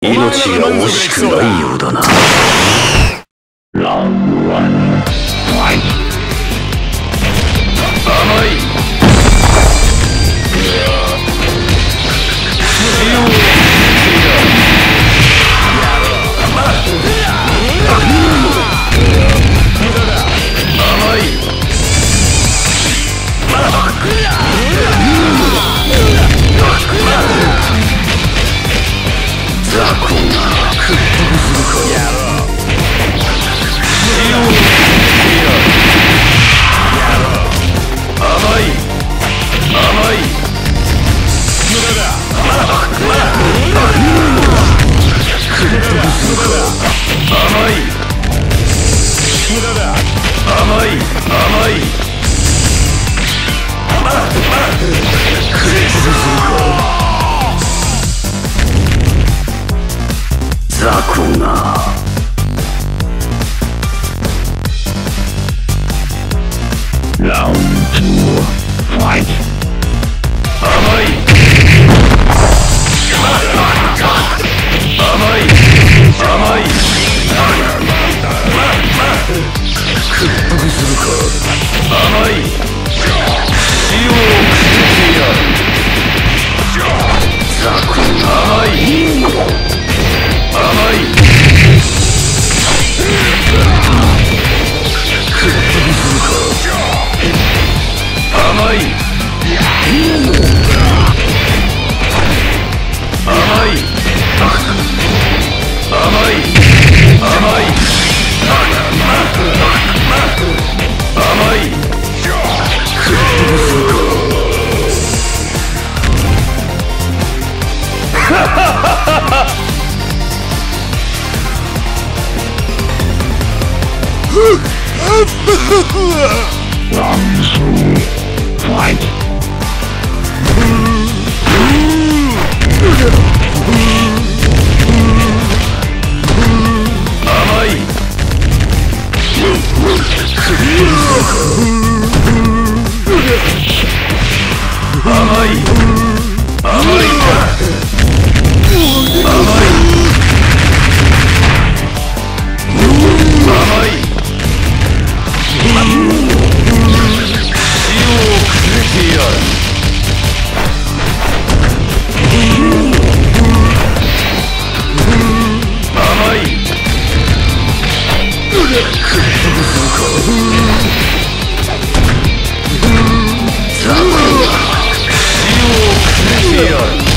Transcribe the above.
命が惜しくないようだな。不是不是不可言是 zakuna. Round two, fight. I'm so fight! Sakura!